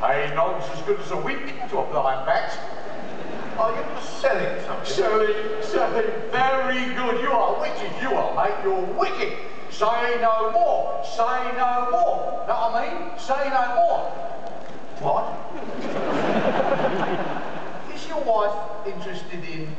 A nod's as good as a wink to a blind bat. Are you selling something? Selling, selling. Very good. You are wicked. You are, mate. You're wicked. Say no more. Say no more. Know what I mean? Say no more. What? Is your wife interested in